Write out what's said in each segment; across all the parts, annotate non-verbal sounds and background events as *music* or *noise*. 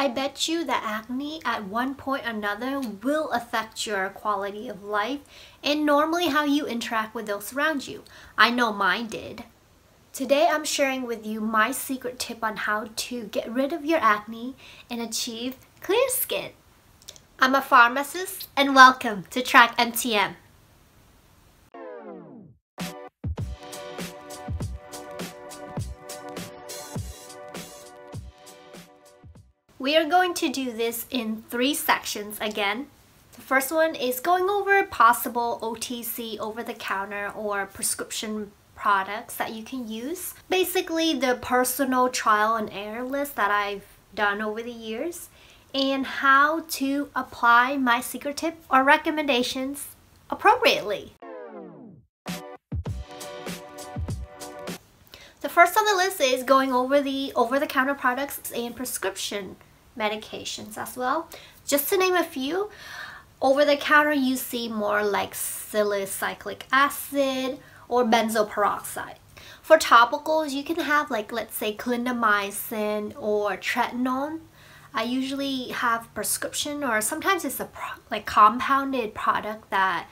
I bet you that acne at one point or another will affect your quality of life and normally how you interact with those around you. I know mine did. Today I'm sharing with you my secret tip on how to get rid of your acne and achieve clear skin. I'm a pharmacist and welcome to Track MTM. We are going to do this in three sections again. The first one is going over possible OTC over-the-counter or prescription products that you can use. Basically the personal trial and error list that I've done over the years and how to apply my secret tip or recommendations appropriately. The first on the list is going over the over-the-counter products and prescription medications as well. Just to name a few, over the counter you see more like salicylic acid or benzoyl peroxide. For topicals, you can have like let's say clindamycin or tretinoin. I usually have prescription or sometimes it's a like compounded product that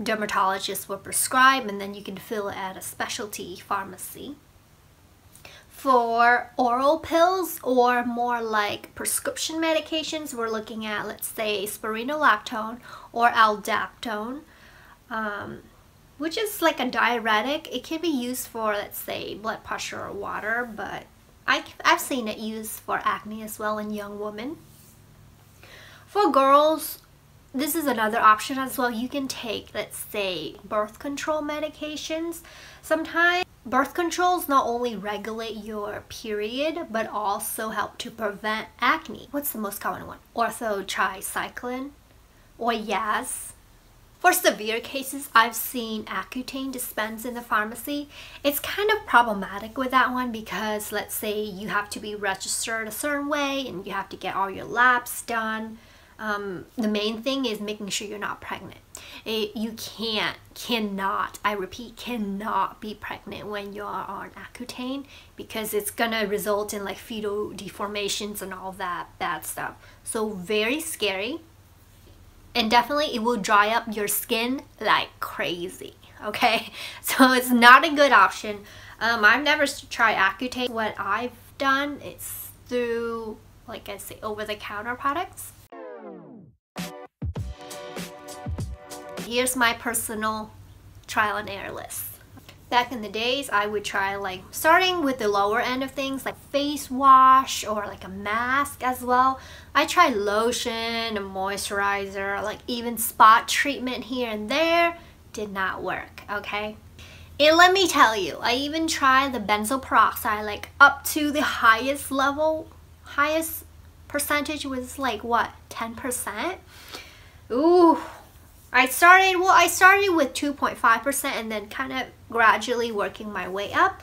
dermatologists will prescribe and then you can fill it at a specialty pharmacy for oral pills or more like prescription medications, we're looking at, let's say, spironolactone or aldactone, um, which is like a diuretic. It can be used for, let's say, blood pressure or water, but I, I've seen it used for acne as well in young women. For girls, this is another option as well. You can take, let's say, birth control medications. Sometimes Birth controls not only regulate your period, but also help to prevent acne. What's the most common one? Ortho Orthotricycline or Yaz. For severe cases, I've seen Accutane dispensed in the pharmacy. It's kind of problematic with that one because let's say you have to be registered a certain way and you have to get all your labs done. Um, the main thing is making sure you're not pregnant. It, you can't, cannot, I repeat, cannot be pregnant when you are on Accutane because it's gonna result in like fetal deformations and all that bad stuff. So very scary. And definitely it will dry up your skin like crazy, *laughs* okay? So it's not a good option. Um, I've never tried Accutane. What I've done is through, like I say, over-the-counter products here's my personal trial and error list. Back in the days, I would try like starting with the lower end of things like face wash or like a mask as well. I tried lotion, a moisturizer, like even spot treatment here and there. Did not work, okay? And let me tell you, I even tried the benzoyl peroxide like up to the highest level, highest percentage was like what, 10%? Ooh, I started, well, I started with 2.5% and then kind of gradually working my way up.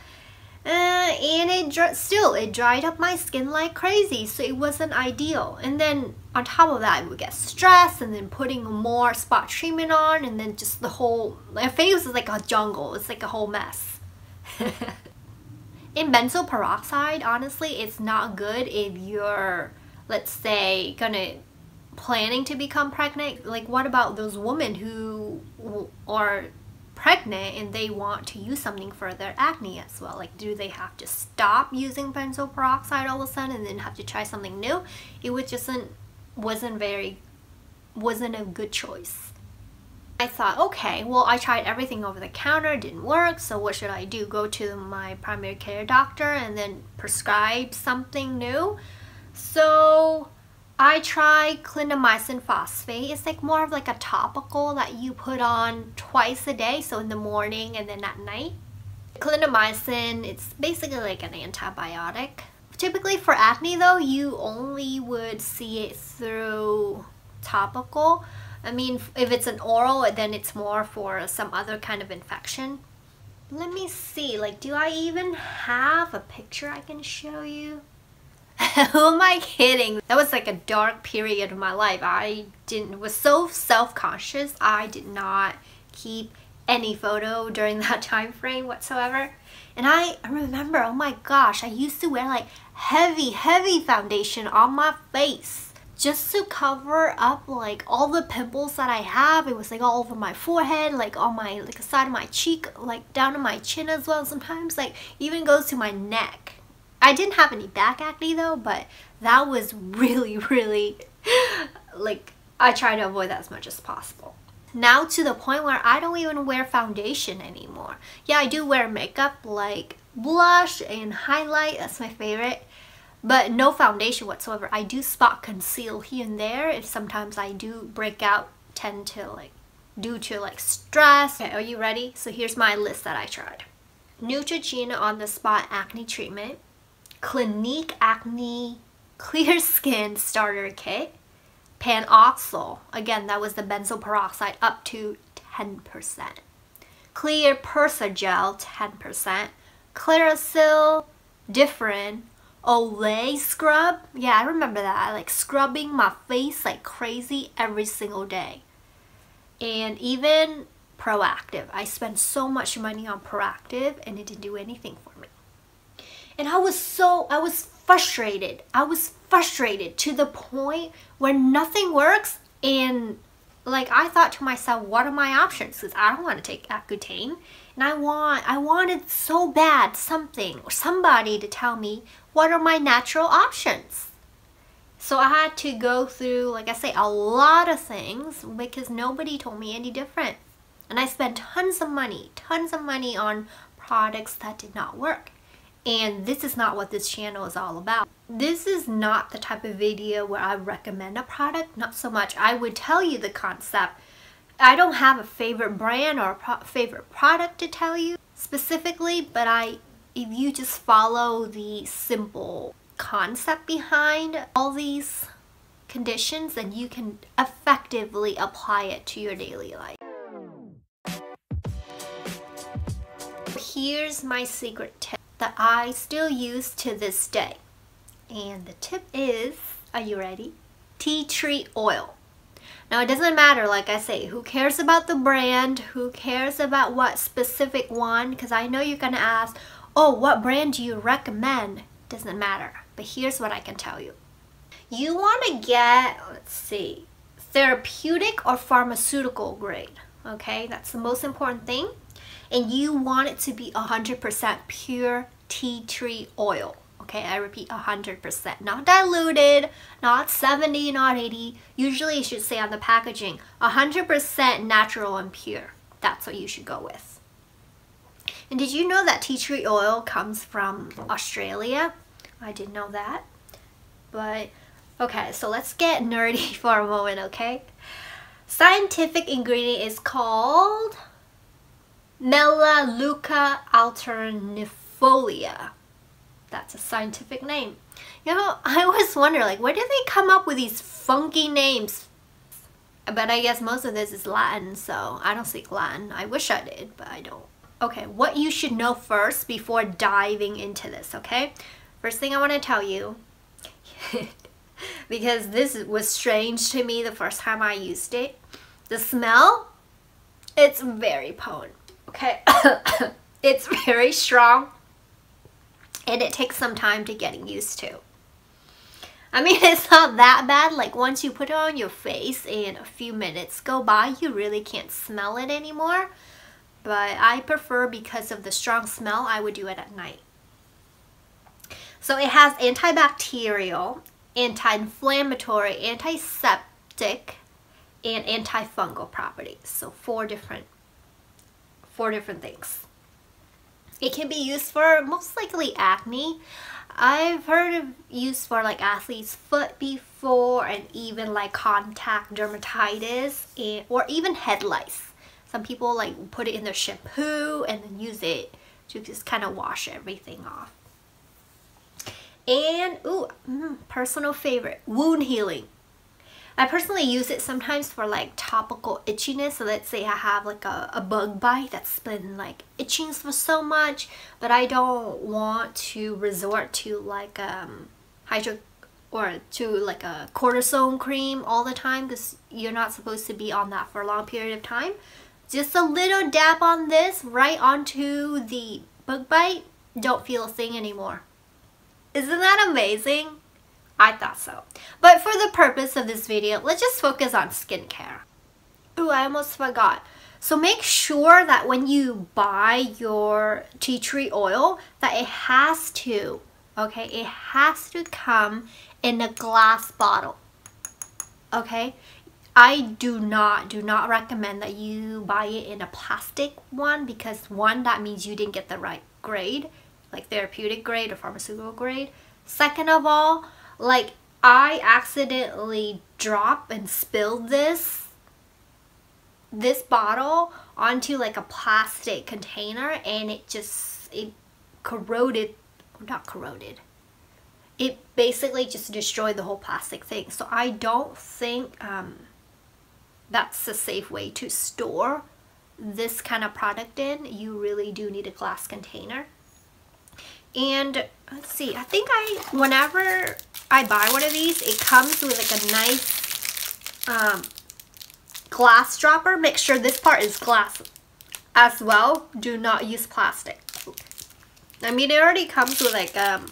Uh, and it still, it dried up my skin like crazy, so it wasn't ideal. And then on top of that, I would get stressed and then putting more spot treatment on and then just the whole, my face is like a jungle. It's like a whole mess. *laughs* In benzoyl peroxide, honestly, it's not good if you're, let's say, gonna planning to become pregnant? Like what about those women who are pregnant and they want to use something for their acne as well? Like do they have to stop using benzoyl peroxide all of a sudden and then have to try something new? It was just not wasn't very wasn't a good choice. I thought okay well I tried everything over the counter didn't work so what should I do? Go to my primary care doctor and then prescribe something new? So I try clindamycin phosphate. It's like more of like a topical that you put on twice a day, so in the morning and then at night. Clindamycin, it's basically like an antibiotic. Typically for acne though, you only would see it through topical. I mean, if it's an oral, then it's more for some other kind of infection. Let me see, like, do I even have a picture I can show you? *laughs* Who am I kidding? That was like a dark period of my life. I didn't was so self-conscious. I did not keep any photo during *laughs* that time frame whatsoever. And I remember, oh my gosh, I used to wear like heavy, heavy foundation on my face just to cover up like all the pimples that I have. It was like all over my forehead, like on my like side of my cheek, like down to my chin as well. Sometimes like even goes to my neck. I didn't have any back acne though, but that was really, *laughs* really like I try to avoid that as much as possible. Now to the point where I don't even wear foundation anymore. Yeah, I do wear makeup like blush and highlight, that's my favorite. But no foundation whatsoever. I do spot conceal here and there if sometimes I do break out, tend to like, due to like stress. Okay, are you ready? So here's my list that I tried. Neutrogena on the spot acne treatment, Clinique acne clear skin starter kit, Panoxyl, again that was the benzoyl peroxide up to 10%. Clear Persa Gel 10%, Clearasil, Differin, Olay Scrub. Yeah, I remember that. I like scrubbing my face like crazy every single day. And even Proactiv. I spent so much money on Proactiv and it didn't do anything for me. And I was so, I was frustrated. I was frustrated to the point where nothing works and like I thought to myself, what are my options? Because I don't want to take Accutane. And I want, I wanted so bad something or somebody to tell me what are my natural options. So I had to go through, like I say, a lot of things because nobody told me any different. And I spent tons of money, tons of money on products that did not work and this is not what this channel is all about. This is not the type of video where I recommend a product, not so much. I would tell you the concept. I don't have a favorite brand or a pro favorite product to tell you specifically, but I, if you just follow the simple concept behind all these conditions, then you can effectively apply it to your daily life. Here's my secret tip that I still use to this day. And the tip is, are you ready? Tea tree oil. Now it doesn't matter, like I say, who cares about the brand, who cares about what specific one, because I know you're gonna ask, oh, what brand do you recommend? Doesn't matter, but here's what I can tell you. You wanna get, let's see, therapeutic or pharmaceutical grade, okay? That's the most important thing and you want it to be 100% pure tea tree oil. Okay, I repeat 100%, not diluted, not 70, not 80. Usually it should say on the packaging, 100% natural and pure. That's what you should go with. And did you know that tea tree oil comes from Australia? I didn't know that. But, okay, so let's get nerdy *laughs* for a moment, okay? Scientific ingredient is called Melaleuca alternifolia. That's a scientific name. You know, *laughs* I always wonder, like, where do they come up with these funky names? But I guess most of this is Latin, so I don't speak Latin. I wish I did, but I don't. Okay, what you should know first before diving into this, okay? First thing I want to tell you, *laughs* because this was strange to me the first time I used it, the smell, it's very potent. Okay, *coughs* it's very strong and it takes some time to getting used to. I mean, *laughs* it's not that bad. Like once you put it on your face and a few minutes go by, you really can't smell it anymore. But I prefer because of the strong smell, I would do it at night. So it has antibacterial, anti-inflammatory, antiseptic, and antifungal properties. So four different four different things. It can be used for most likely acne. I've heard of use for like athlete's foot before and even like contact dermatitis and, or even head lice. Some people like put it in their shampoo and then use it to just kind of wash everything off. And, ooh, mm, personal favorite, wound healing. I personally use it sometimes for like topical itchiness. So let's say I have like a, a bug bite that's been like itching for so much, but I don't want to resort to like um, hydro or to like a cortisone cream all the time because you're not supposed to be on that for a long period of time. Just a little dab on this right onto the bug bite. Don't feel a thing anymore. Isn't that amazing? I thought so. But for the purpose of this video, let's just focus on skincare. Ooh, I almost forgot. So make sure that when you buy your tea tree oil, that it has to, okay, it has to come in a glass bottle, okay? I do not, do not recommend that you buy it in a plastic one because one, that means you didn't get the right grade, like therapeutic grade or pharmaceutical grade. Second of all, like I accidentally dropped and spilled this this bottle onto like a plastic container and it just it corroded not corroded. It basically just destroyed the whole plastic thing. So I don't think um, that's a safe way to store this kind of product in. You really do need a glass container. And let's see I think I whenever I buy one of these it comes with like a nice um, glass dropper. Make sure this part is glass as well. Do not use plastic. I mean it already comes with like um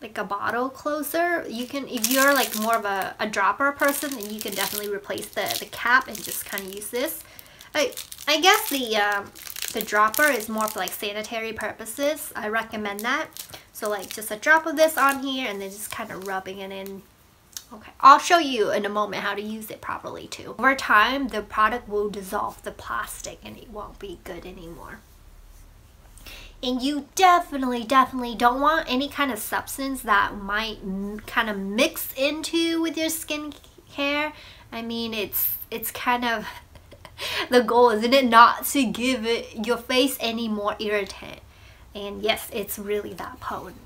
like a bottle closer. You can if you're like more of a, a dropper person then you can definitely replace the the cap and just kind of use this. I I guess the um, the dropper is more for like sanitary purposes. I recommend that so like just a drop of this on here and then just kind of rubbing it in Okay, I'll show you in a moment how to use it properly too. Over time, the product will dissolve the plastic and it won't be good anymore. And you definitely, definitely don't want any kind of substance that might kind of mix into with your skincare. I mean, it's it's kind of *laughs* the goal, isn't it? Not to give it your face any more irritant. And yes, it's really that potent.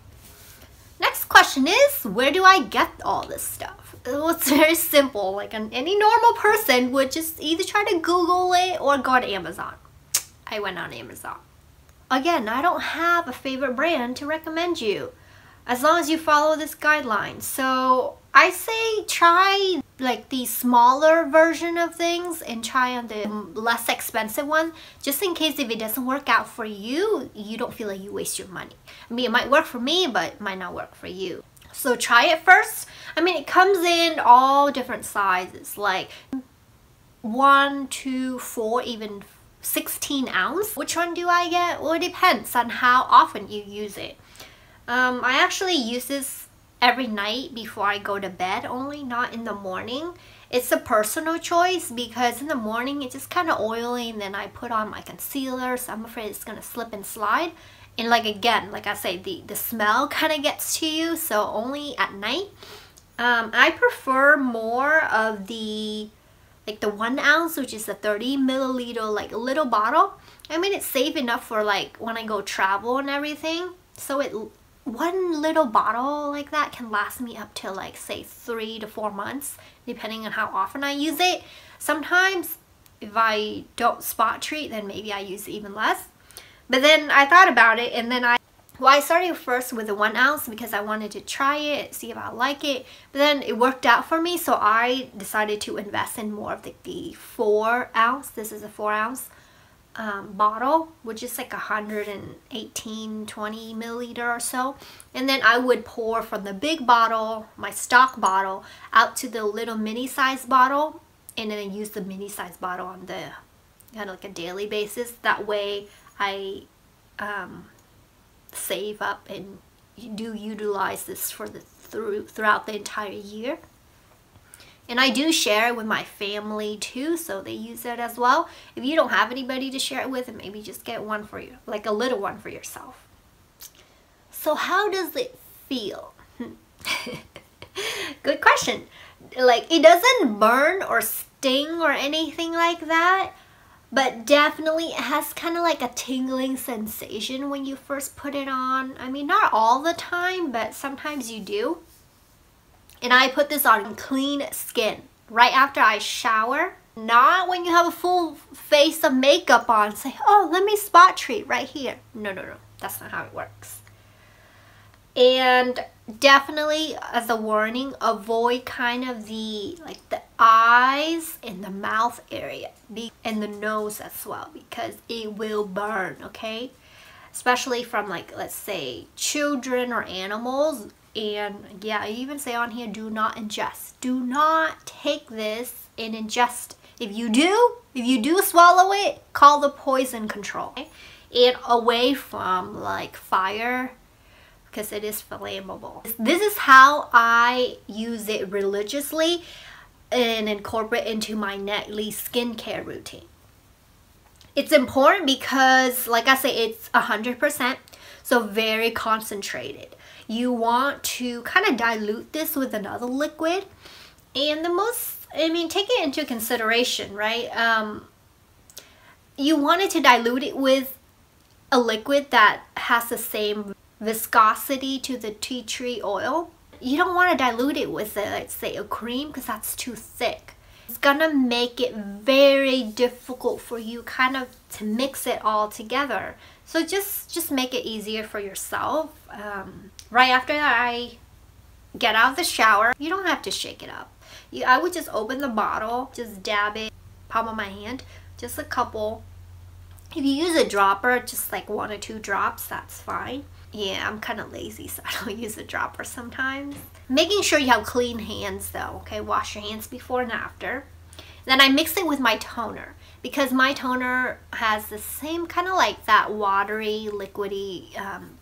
Next question is, where do I get all this stuff? Well, it's *laughs* very simple. Like an, any normal person would just either try to Google it or go to Amazon. I went on Amazon. Again, I don't have a favorite brand to recommend you as long as you follow this guideline. So I say try like the smaller version of things and try on the less expensive one just in case if it doesn't work out for you you don't feel like you waste your money. I mean it might work for me but it might not work for you. So try it first. I mean it comes in all different sizes like one two four even 16 ounce. Which one do I get? Well it depends on how often you use it. Um, I actually use this every night before I go to bed only, not in the morning. It's a personal choice because in the morning it's just kind of oily and then I put on my concealer so I'm afraid it's going to slip and slide. And like again, like I say, the, the smell *laughs* kind of gets to you so only at night. Um, I prefer more of the like the one ounce which is a 30 milliliter like little bottle. I mean it's safe enough for like when I go travel and everything. So it one little bottle like that can last me up to like say three to four months depending on how often I use it. Sometimes if I don't spot treat then maybe I use even less. But then I thought about it and then I well, I started first with the one ounce because I wanted to try it, see if I like it. But then it worked out for me, so I decided to invest in more of the, the four ounce. This is a four ounce um, bottle which is like 118 20 milliliter or so. And then I would pour from the big bottle my stock bottle out to the little mini size bottle and then use the mini size bottle on the kind of like a daily basis. That way I um, save up and do utilize this for the through throughout the entire year and I do share it with my family too, so they use it as well. If you don't have anybody to share it with, maybe just get one for you, like a little one for yourself. So how does it feel? *laughs* Good question. Like it doesn't burn or sting or anything like that, but definitely it has kind of like a tingling sensation when you first put it on. I mean, not all the time, but sometimes you do. And I put this on clean skin right after I shower. Not when you have a full face of makeup on. Say, oh, let me spot treat right here. No, no, no. That's not how it works. And definitely as a warning, avoid kind of the like the eyes and the mouth area and the nose as well because it will burn, okay? especially from like, let's say children or animals. And yeah, I even say on here, do not ingest. Do not take this and ingest. If you do, if you do swallow it, call the poison control. And away from like fire because it is flammable. This is how I use it religiously and incorporate into my nightly skincare routine. It's important because, like I say, it's 100%, so very concentrated. You want to kind of dilute this with another liquid. And the most, I mean, take it into consideration, right? Um, you wanted to dilute it with a liquid that has the same viscosity to the tea tree oil. You don't want to dilute it with, a, let's say, a cream because that's too thick. It's gonna make it very difficult for you kind of to mix it all together. So just, just make it easier for yourself. Um, right after I get out of the shower, you don't have to shake it up. You, I would just open the bottle, just dab it, palm of my hand, just a couple. If you use a dropper, just like one or two drops, that's fine. Yeah, I'm kind of lazy, *laughs* so I don't use a dropper sometimes. Making sure you have clean hands though, okay? Wash your hands before and after. Then I mix it with my toner because my toner has the same kind of like that watery, liquidy um,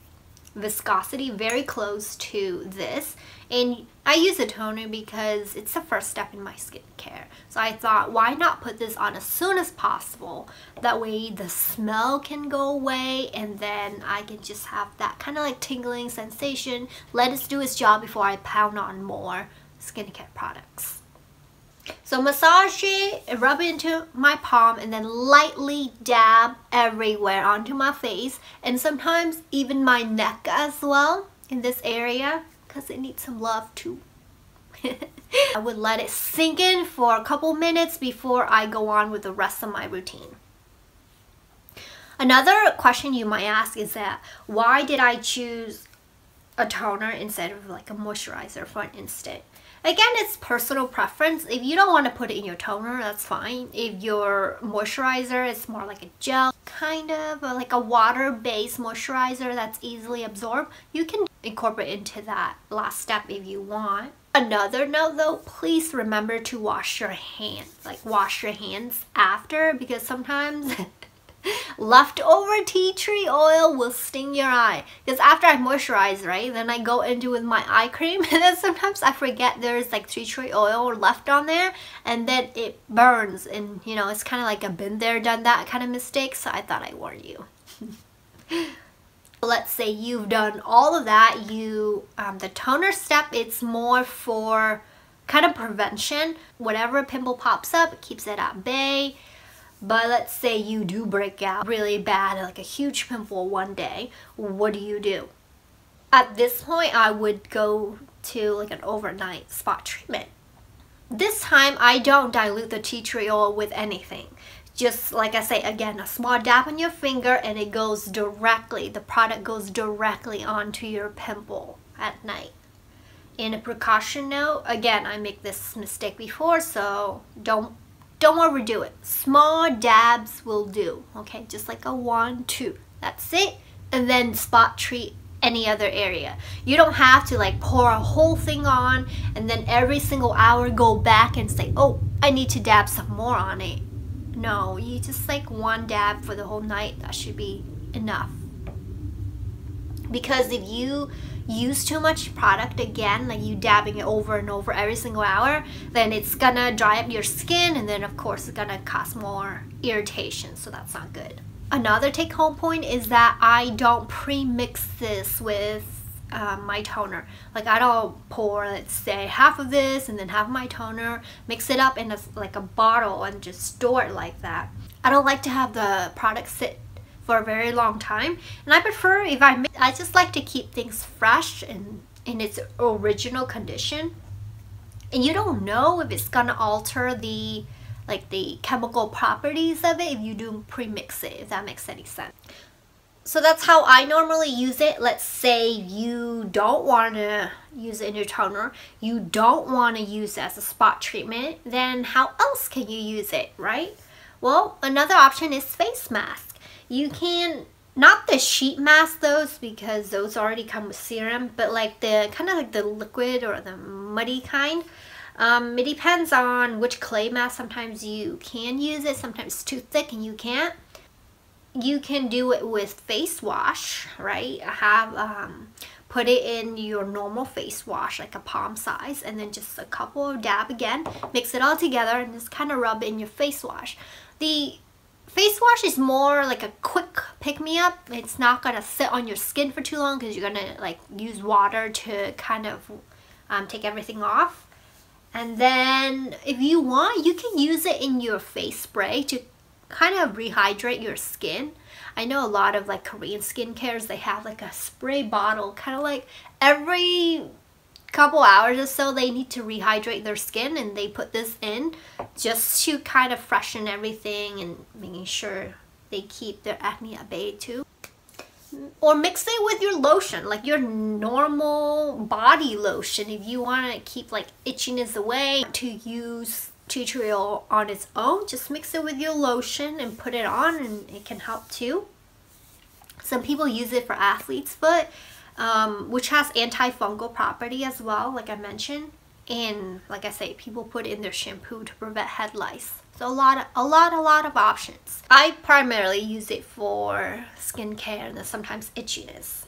viscosity very close to this. And I use a toner because it's the first step in my skincare. So I thought why not put this on as soon as possible? That way the smell can go away and then I can just have that kind of like tingling sensation. Let it do its job before I pound on more skincare products so massage it, rub it into my palm and then lightly dab everywhere onto my face and sometimes even my neck as well in this area because it needs some love too. *laughs* I would let it sink in for a couple minutes before I go on with the rest of my routine. Another question you might ask is that why did I choose a toner instead of like a moisturizer for an instant? Again, it's personal preference. If you don't want to put it in your toner, that's fine. If your moisturizer is more like a gel, kind of like a water-based moisturizer that's easily absorbed, you can incorporate into that last step if you want. Another note though, please remember to wash your hands. Like wash your hands after because sometimes *laughs* leftover tea tree oil will sting your eye. Because after I moisturize right then I go into with my eye cream. *laughs* And then sometimes I forget there's like tea tree oil left on there and then it burns. And you know it's kind of like a been there done that kind of mistake so I thought I'd warn you. *laughs* Let's say you've done all of that. You um, the toner step it's more for kind of prevention. Whatever pimple pops up keeps it at bay but let's say you do break out really bad, like a huge pimple one day, what do you do? At this point, I would go to like an overnight spot treatment. This time, I don't dilute the tea tree oil with anything. Just like I say, again, a small dab on your finger and it goes directly, the product goes directly onto your pimple at night. In a precaution note, again, I make this mistake before, so don't don't overdo it. Small dabs will do, okay? Just like a one, two. That's it. And then spot treat any other area. You don't have to like pour a whole thing on and then every single hour go back and say, oh, I need to dab some more on it. No, you just like one dab for the whole night. That should be enough. Because if you use too much product again, like you dabbing it over and over every single hour, then it's gonna dry up your skin and then of course it's gonna cause more irritation, so that's not good. Another take home point is that I don't pre-mix this with um, my toner. Like I don't pour, let's say, half of this and then half my toner, mix it up in a, like a bottle and just store it like that. I don't like to have the product sit for a very long time and I prefer if I make, I just like to keep things fresh and in its original condition and you don't know if it's gonna alter the like the chemical properties of it if you do pre-mix it if that makes any sense so that's how I normally use it. Let's say you don't want to use it in your toner, you don't want to use it as a spot treatment, then how else can you use it, right? Well, another option is face mask you can not the sheet mask those because those already come with serum but like the kind of like the liquid or the muddy kind. Um, it depends on which clay mask. Sometimes you can use it sometimes it's too thick and you can't. You can do it with face wash right? Have um, put it in your normal face wash like a palm size and then just a couple of dab again mix it all together and just kind of rub in your face wash. The Face wash is more like a quick pick-me-up. It's not going to sit on your skin for too long because you're going to like use water to kind of um, take everything off. And then if you want, you can use it in your face spray to kind of rehydrate your skin. I know a lot of like Korean skincares, they have like a spray bottle, kind of like every couple hours or so they need to rehydrate their skin and they put this in just to kind of freshen everything and making sure they keep their acne at bay too. Or mix it with your lotion like your normal body lotion. If you want to keep like itchiness away to use tea tree oil on its own just mix it with your lotion and put it on and it can help too. Some people use it for athlete's foot um, which has antifungal property as well, like I mentioned. And like I say, people put in their shampoo to prevent head lice. So a lot, of, a lot, a lot of options. I primarily use it for skincare and sometimes itchiness.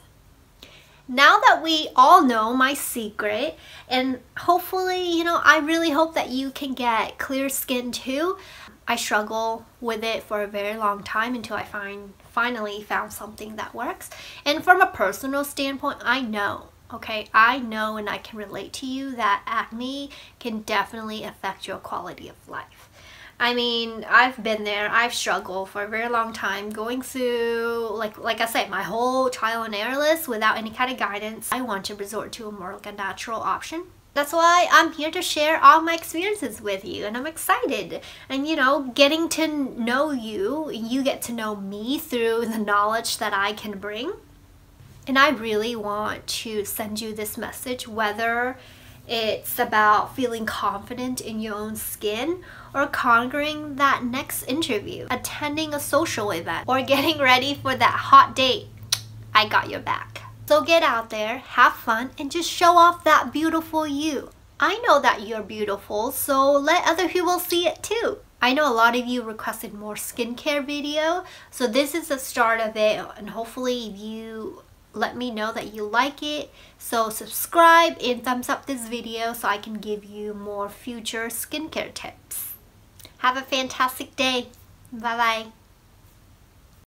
Now that we all know my secret, and hopefully, you know, I really hope that you can get clear skin too. I struggle with it for a very long time until I find finally found something that works. And from a personal standpoint, I know, okay, I know and I can relate to you that acne can definitely affect your quality of life. I mean, I've been there. I've struggled for a very long time going through, like like I said, my whole trial and error list without any kind of guidance. I want to resort to a more like a natural option. That's why I'm here to share all my experiences with you and I'm excited. And you know, getting to know you, you get to know me through the knowledge that I can bring. And I really want to send you this message whether it's about feeling confident in your own skin or conquering that next interview, attending a social event, or getting ready for that hot date. I got your back. So get out there, have fun, and just show off that beautiful you. I know that you're beautiful, so let other people see it too. I know a lot of you requested more skincare video, so this is the start of it, and hopefully you let me know that you like it. So subscribe and thumbs up this video so I can give you more future skincare tips. Have a fantastic day. Bye bye.